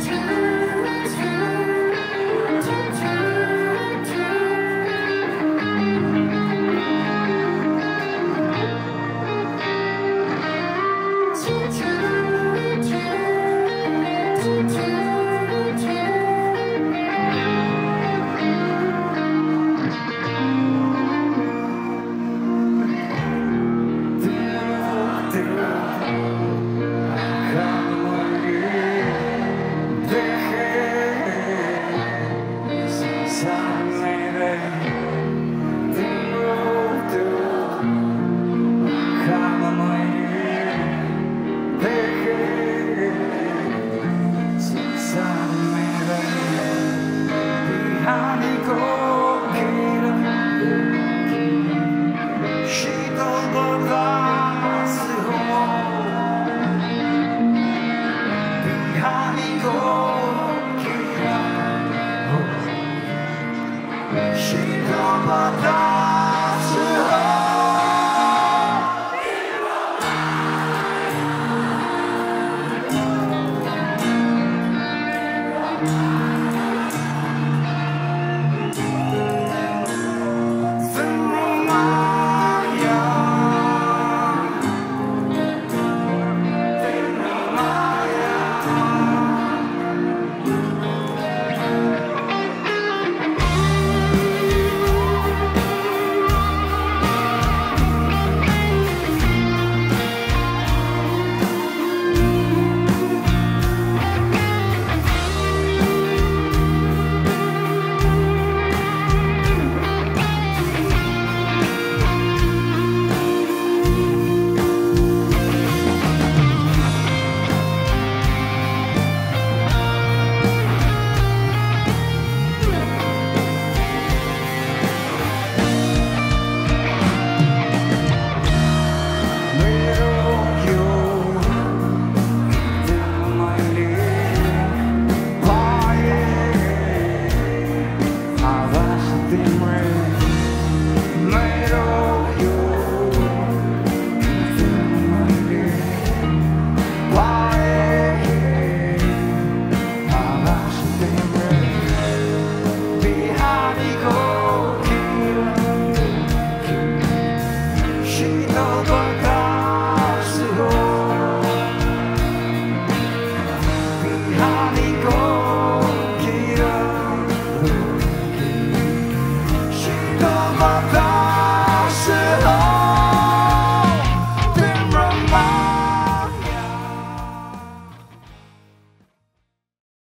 time.